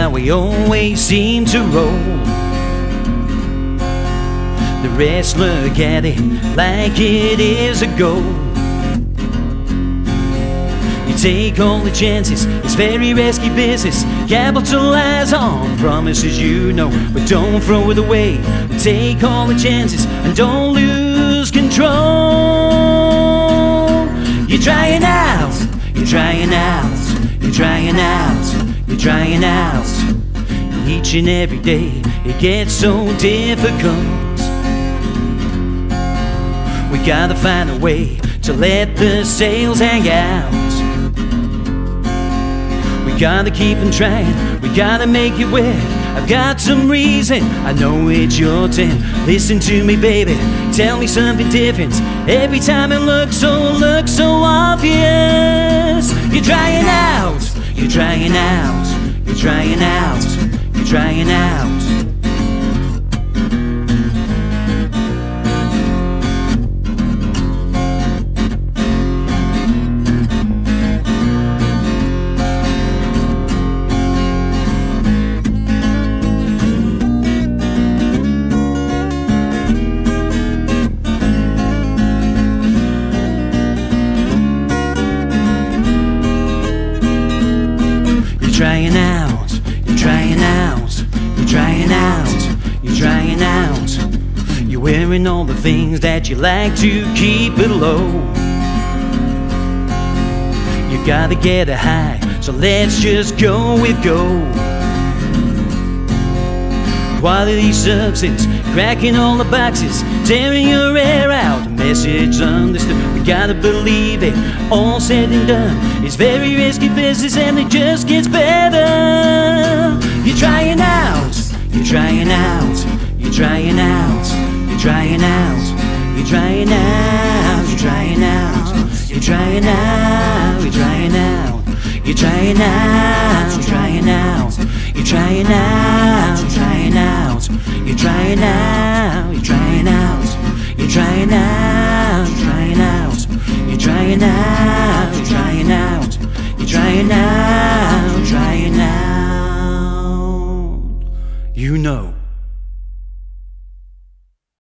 how we always seem to roll. The rest look at it like it is a goal. You take all the chances, it's very risky business. Capitalize on promises you know, but don't throw it away. Take all the chances and don't lose control. You're trying out, you're trying out, you're trying out, trying out. Each and every day it gets so difficult. We gotta find a way to let the sails hang out. We gotta keep on trying, we gotta make it work. I've got some reason, I know it's your turn. Listen to me, baby, tell me something different. Every time it looks so, looks so obvious. You're trying out, you're drying out, you're drying out, you're drying out. Trying out, you're trying out, you're trying out, you're trying out. You're wearing all the things that you like to keep it low. You gotta get a high, so let's just go with go. Quality substance, cracking all the boxes, tearing your hair out. Message understood. We gotta believe it. All said and done, it's very risky business, and it just gets better. You're trying out, you're trying out, you're trying out, you're trying out, you're trying out, you're trying out, you're trying out, you're trying out, you're trying out, you're trying out, you're trying out, you're trying out, you're trying out, you're trying out, you're trying out trying out.